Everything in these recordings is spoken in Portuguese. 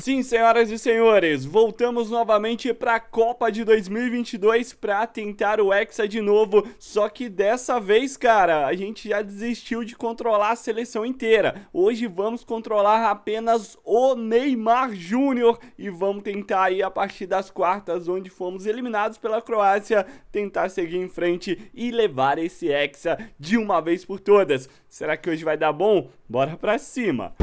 Sim, senhoras e senhores, voltamos novamente para a Copa de 2022 para tentar o Hexa de novo, só que dessa vez, cara, a gente já desistiu de controlar a seleção inteira. Hoje vamos controlar apenas o Neymar Júnior e vamos tentar aí a partir das quartas, onde fomos eliminados pela Croácia, tentar seguir em frente e levar esse Hexa de uma vez por todas. Será que hoje vai dar bom? Bora pra cima!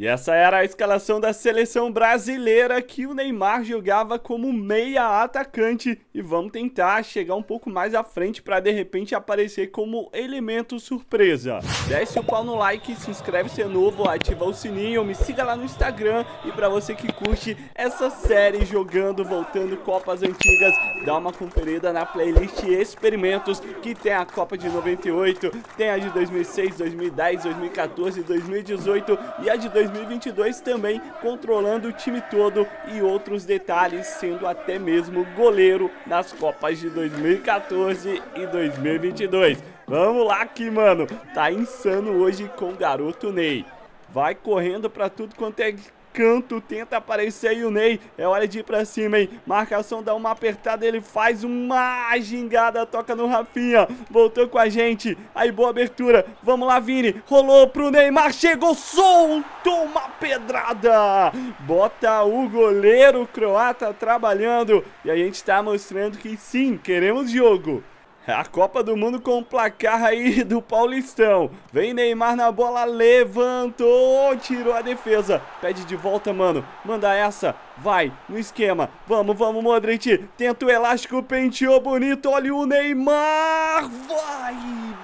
E essa era a escalação da seleção brasileira que o Neymar jogava como meia atacante e vamos tentar chegar um pouco mais à frente para de repente aparecer como elemento surpresa. Desce o pau no like, se inscreve se é novo, ativa o sininho, me siga lá no Instagram e para você que curte essa série jogando, voltando Copas Antigas, dá uma conferida na playlist Experimentos que tem a Copa de 98, tem a de 2006, 2010, 2014, 2018 e a de 2018 2022 também controlando o time todo e outros detalhes, sendo até mesmo goleiro nas Copas de 2014 e 2022. Vamos lá aqui, mano. Tá insano hoje com o garoto Ney. Vai correndo pra tudo quanto é canto, tenta aparecer aí o Ney. É hora de ir pra cima, hein? Marcação dá uma apertada, ele faz uma gingada, toca no Rafinha. Voltou com a gente. Aí, boa abertura. Vamos lá, Vini. Rolou pro Neymar, chegou, soltou uma pedrada. Bota o goleiro croata trabalhando. E a gente tá mostrando que sim, queremos jogo. É a Copa do Mundo com o placar aí do Paulistão. Vem Neymar na bola, levantou, tirou a defesa. Pede de volta, mano. Manda essa. Vai, no esquema. Vamos, vamos, Modric. Tenta o elástico, penteou bonito. Olha o Neymar. Vai.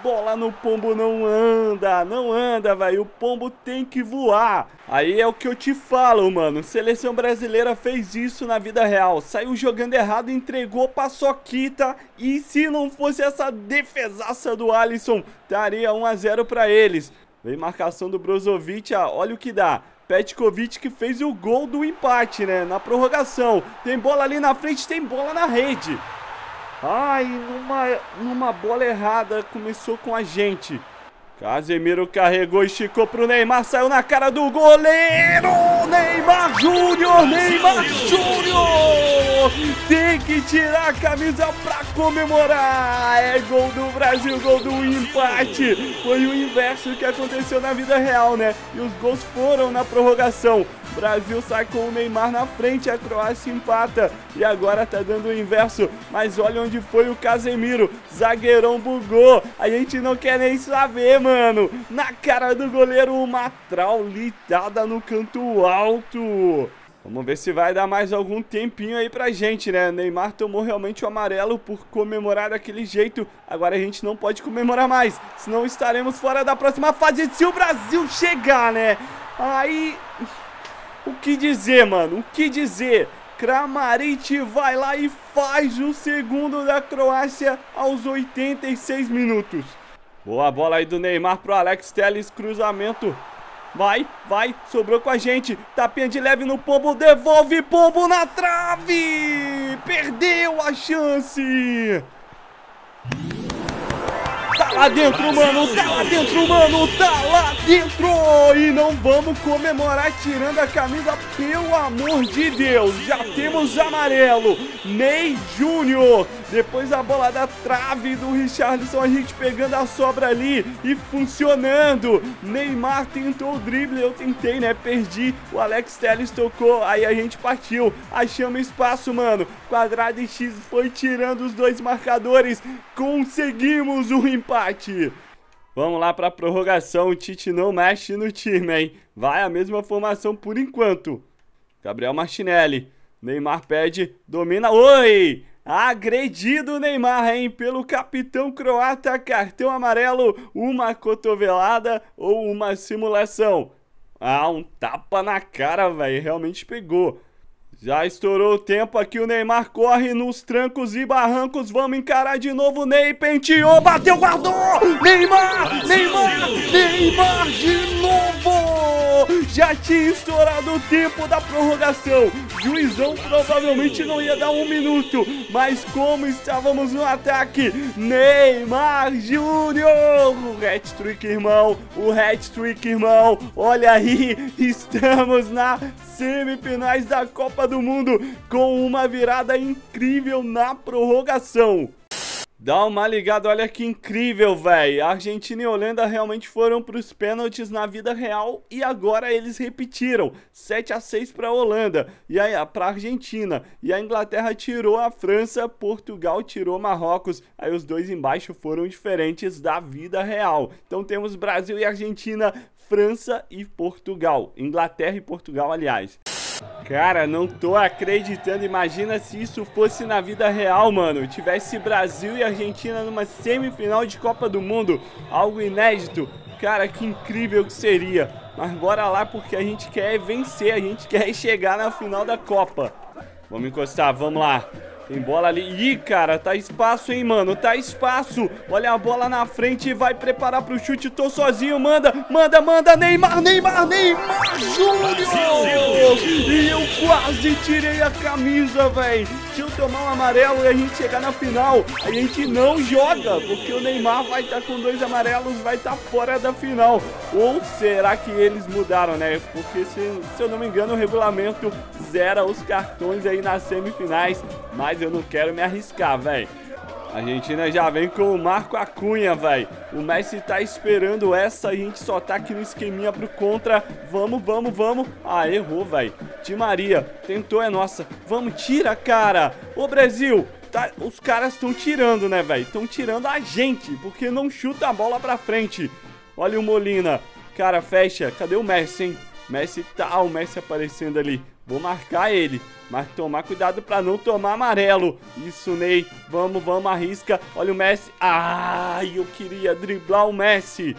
Bola no pombo não anda. Não anda, velho. O pombo tem que voar. Aí é o que eu te falo, mano. Seleção brasileira fez isso na vida real. Saiu jogando errado, entregou paçoquita. E se não fosse essa defesaça do Alisson, daria 1 a 0 para eles. Vem marcação do Brozovic, olha o que dá. Petkovic que fez o gol do empate, né? Na prorrogação. Tem bola ali na frente, tem bola na rede. Ai, numa, numa bola errada começou com a gente. Casemiro carregou, esticou pro Neymar, saiu na cara do goleiro! Neymar Júnior! Neymar Júnior! Tem que tirar a camisa pra comemorar! É gol do Brasil, gol do empate! Foi o inverso que aconteceu na vida real, né? E os gols foram na prorrogação. Brasil sai com o Neymar na frente, a Croácia empata. E agora tá dando o inverso. Mas olha onde foi o Casemiro. Zagueirão bugou. A gente não quer nem saber, mano. Na cara do goleiro, uma traulitada no canto alto. Vamos ver se vai dar mais algum tempinho aí pra gente, né? Neymar tomou realmente o amarelo por comemorar daquele jeito. Agora a gente não pode comemorar mais, senão estaremos fora da próxima fase se o Brasil chegar, né? Aí... O que dizer, mano? O que dizer? Kramaric vai lá e faz o segundo da Croácia aos 86 minutos. Boa bola aí do Neymar pro Alex Telles, cruzamento. Vai, vai, sobrou com a gente. Tapinha de leve no pombo, devolve pombo na trave! Perdeu a chance! Tá lá dentro, mano, tá lá dentro, mano, tá lá dentro! E não vamos comemorar tirando a camisa, pelo amor de Deus! Já temos amarelo, Ney Júnior. Depois a bola da trave do Richarlison, a gente pegando a sobra ali e funcionando. Neymar tentou o drible, eu tentei, né? Perdi. O Alex Telles tocou, aí a gente partiu. Achamos espaço, mano. Quadrado e X foi tirando os dois marcadores. Conseguimos o empate. Vamos lá para a prorrogação. O Tite não mexe no time, hein? Vai a mesma formação por enquanto. Gabriel Martinelli. Neymar pede, domina. Oi! Agredido Neymar, hein? Pelo capitão croata, cartão amarelo, uma cotovelada ou uma simulação? Ah, um tapa na cara, velho. Realmente pegou. Já estourou o tempo aqui, o Neymar corre nos trancos e barrancos, vamos encarar de novo, Ney penteou, bateu, guardou! Neymar, Neymar, Neymar de já tinha estourado o tempo da prorrogação. Juizão provavelmente não ia dar um minuto, mas como estávamos no ataque, Neymar Júnior, o hat-trick, irmão, o hat-trick, irmão, olha aí, estamos na semifinais da Copa do Mundo com uma virada incrível na prorrogação. Dá uma ligada, olha que incrível, velho. Argentina e Holanda realmente foram para os pênaltis na vida real e agora eles repetiram. 7 a 6 para a Holanda e aí para a Argentina. E a Inglaterra tirou a França, Portugal tirou Marrocos. Aí os dois embaixo foram diferentes da vida real. Então temos Brasil e Argentina, França e Portugal. Inglaterra e Portugal, aliás. Cara, não tô acreditando. Imagina se isso fosse na vida real, mano. Tivesse Brasil e Argentina numa semifinal de Copa do Mundo. Algo inédito. Cara, que incrível que seria. Mas bora lá porque a gente quer vencer. A gente quer chegar na final da Copa. Vamos encostar, vamos lá. Tem bola ali. Ih, cara, tá espaço, hein, mano? Tá espaço. Olha a bola na frente vai preparar pro chute. Tô sozinho, manda, manda, manda. Neymar, Neymar, Neymar Júnior! E eu quase tirei a camisa, velho. Se eu tomar um amarelo e a gente chegar na final, a gente não joga, porque o Neymar vai estar tá com dois amarelos, vai estar tá fora da final. Ou será que eles mudaram, né? Porque, se, se eu não me engano, o regulamento zera os cartões aí nas semifinais. Mas mas eu não quero me arriscar, velho. A Argentina já vem com o Marco Acunha, velho. O Messi tá esperando essa, a gente só tá aqui no esqueminha pro contra. Vamos, vamos, vamos. Ah, errou, velho. Di Maria, tentou, é nossa. Vamos, tira, cara. Ô, Brasil, tá, os caras estão tirando, né, velho? Estão tirando a gente, porque não chuta a bola pra frente. Olha o Molina. Cara, fecha. Cadê o Messi, hein? Messi tá, o Messi aparecendo ali. Vou marcar ele. Mas tomar cuidado para não tomar amarelo. Isso, Ney. Vamos, vamos, arrisca. Olha o Messi. Ai, eu queria driblar o Messi.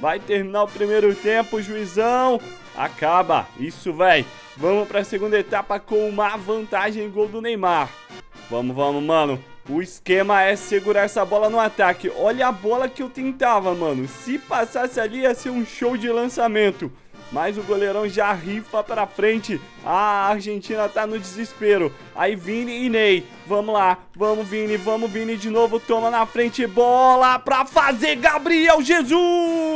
Vai terminar o primeiro tempo, juizão. Acaba. Isso, velho. Vamos para a segunda etapa com uma vantagem gol do Neymar. Vamos, vamos, mano. O esquema é segurar essa bola no ataque. Olha a bola que eu tentava, mano. Se passasse ali, ia ser um show de lançamento. Mas o goleirão já rifa pra frente. A Argentina tá no desespero. Aí Vini e Ney. Vamos lá. Vamos, Vini. Vamos, Vini de novo. Toma na frente. Bola pra fazer Gabriel Jesus.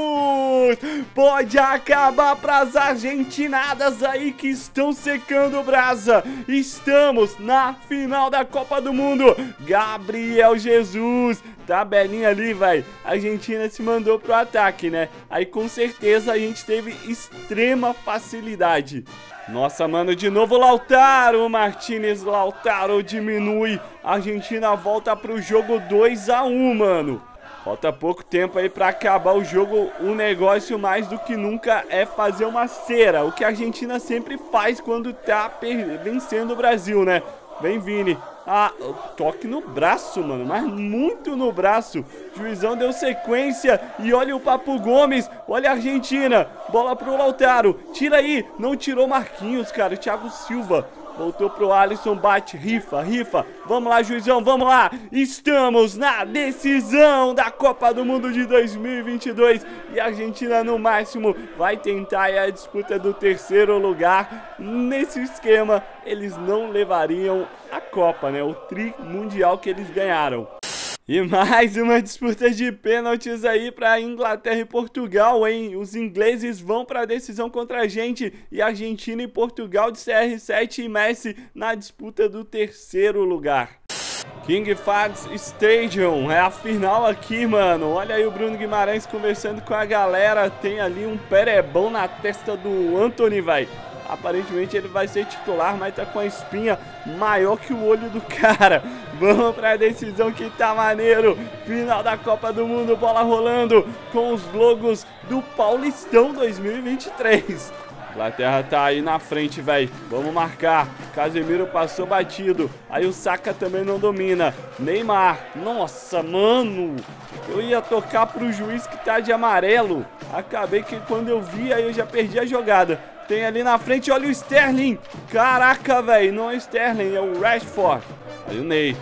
Pode acabar pras argentinadas aí que estão secando brasa. Estamos na final da Copa do Mundo. Gabriel Jesus tabelinha ali, vai. Argentina se mandou pro ataque, né? Aí com certeza a gente teve extrema facilidade. Nossa, mano, de novo Lautaro, Martinez, Lautaro diminui. Argentina volta pro jogo 2 a 1 mano. Falta pouco tempo aí pra acabar o jogo. O negócio mais do que nunca é fazer uma cera. O que a Argentina sempre faz quando tá vencendo o Brasil, né? Vem, Vini. Ah, toque no braço, mano. Mas muito no braço. Juizão deu sequência. E olha o Papo Gomes. Olha a Argentina. Bola pro Lautaro. Tira aí. Não tirou Marquinhos, cara. Thiago Silva. Voltou pro Alisson, bate, rifa, rifa. Vamos lá, juizão, vamos lá. Estamos na decisão da Copa do Mundo de 2022 e a Argentina no máximo vai tentar a disputa do terceiro lugar. Nesse esquema, eles não levariam a Copa, né? O tri mundial que eles ganharam. E mais uma disputa de pênaltis aí para Inglaterra e Portugal, hein? Os ingleses vão para a decisão contra a gente e Argentina e Portugal de CR7 e Messi na disputa do terceiro lugar. King Fads Stadium, é a final aqui, mano. Olha aí o Bruno Guimarães conversando com a galera. Tem ali um perebão na testa do Anthony, vai. Aparentemente ele vai ser titular, mas tá com a espinha maior que o olho do cara. Vamos pra decisão que tá maneiro. Final da Copa do Mundo, bola rolando com os logos do Paulistão 2023. Inglaterra tá aí na frente, velho. Vamos marcar. Casemiro passou batido. Aí o Saka também não domina. Neymar. Nossa, mano. Eu ia tocar pro juiz que tá de amarelo. Acabei que quando eu vi, aí eu já perdi a jogada. Tem ali na frente, olha o Sterling. Caraca, velho. Não é o Sterling, é o Rashford. Aí o Ney.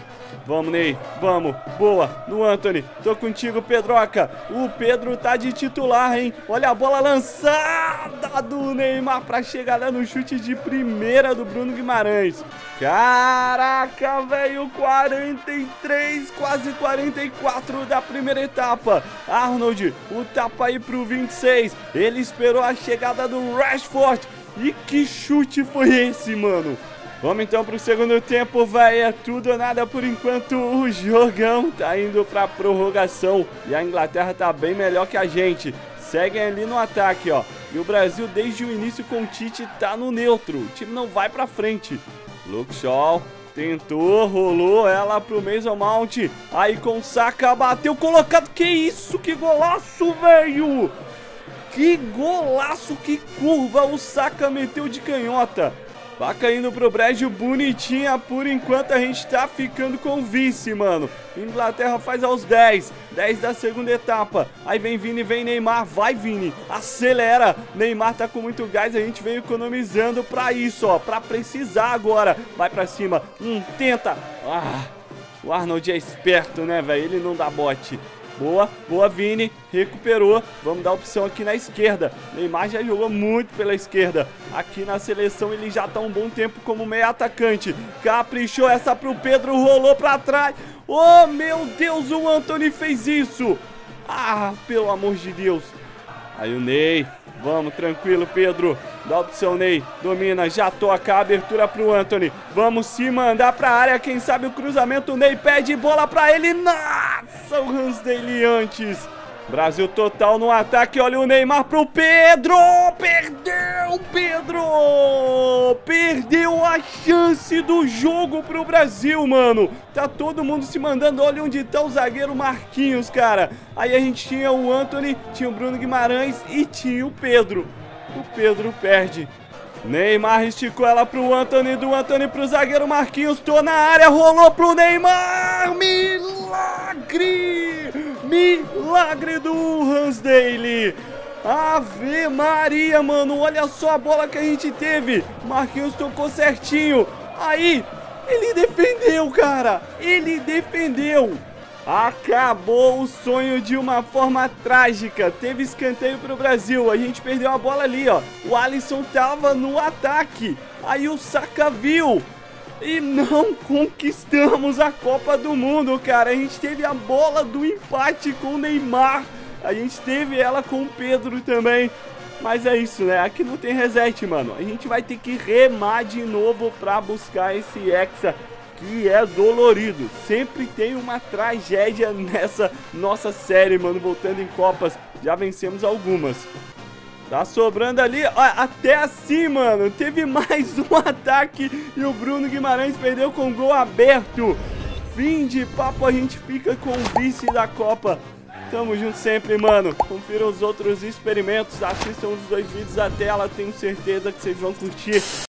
Vamos, Ney. Vamos. Boa. No Anthony. Tô contigo, Pedroca. O Pedro tá de titular, hein? Olha a bola lançada do Neymar pra chegada no chute de primeira do Bruno Guimarães. Caraca, velho. 43, quase 44 da primeira etapa. Arnold, o tapa aí pro 26. Ele esperou a chegada do Rashford. E que chute foi esse, mano? Vamos então pro segundo tempo, vai. É tudo ou nada por enquanto. O jogão tá indo pra prorrogação. E a Inglaterra tá bem melhor que a gente. Seguem ali no ataque, ó. E o Brasil, desde o início com o Tite, tá no neutro. O time não vai pra frente. Luke Shaw tentou, rolou ela pro Mason Mount. Aí com saca, bateu, colocado. Que isso, que golaço, velho! Que golaço, que curva o Saka meteu de canhota. Vai caindo pro brejo bonitinha. Por enquanto a gente tá ficando com vice, mano. Inglaterra faz aos 10. 10 da segunda etapa. Aí vem Vini, vem Neymar. Vai, Vini. Acelera. Neymar tá com muito gás. A gente veio economizando pra isso, ó. Pra precisar agora. Vai pra cima. Um, tenta. Ah, o Arnold é esperto, né, velho? Ele não dá bote. Boa, boa Vini, recuperou. Vamos dar opção aqui na esquerda. Neymar já jogou muito pela esquerda. Aqui na seleção ele já tá um bom tempo como meio atacante. Caprichou essa pro Pedro, rolou pra trás. Oh, meu Deus, o Anthony fez isso. Ah, pelo amor de Deus. Aí o Ney, vamos, tranquilo, Pedro. Dá opção, Ney. Domina, já toca abertura pro Anthony. Vamos se mandar pra área. Quem sabe o cruzamento. O Ney pede bola pra ele. Nossa, o Ransdale antes. Brasil total no ataque. Olha o Neymar pro Pedro. Perdeu, Pedro. Perdeu a chance do jogo pro Brasil, mano. Tá todo mundo se mandando. Olha onde tá o zagueiro Marquinhos, cara. Aí a gente tinha o Anthony, tinha o Bruno Guimarães e tinha o Pedro o Pedro perde. Neymar esticou ela pro Anthony, do Anthony pro zagueiro Marquinhos, tô na área, rolou pro Neymar, milagre! Milagre do Hansdale! Ave Maria, mano, olha só a bola que a gente teve, Marquinhos tocou certinho, aí, ele defendeu, cara, ele defendeu! Acabou o sonho de uma forma trágica. Teve escanteio pro Brasil. A gente perdeu a bola ali, ó. O Alisson tava no ataque. Aí o Saka viu. E não conquistamos a Copa do Mundo, cara. A gente teve a bola do empate com o Neymar. A gente teve ela com o Pedro também. Mas é isso, né? Aqui não tem reset, mano. A gente vai ter que remar de novo pra buscar esse Hexa que é dolorido. Sempre tem uma tragédia nessa nossa série, mano, voltando em Copas. Já vencemos algumas. Tá sobrando ali, ó, até assim, mano. Teve mais um ataque e o Bruno Guimarães perdeu com gol aberto. Fim de papo, a gente fica com o vice da Copa. Tamo junto sempre, mano. Confira os outros experimentos, assistam os dois vídeos da tela, tenho certeza que vocês vão curtir.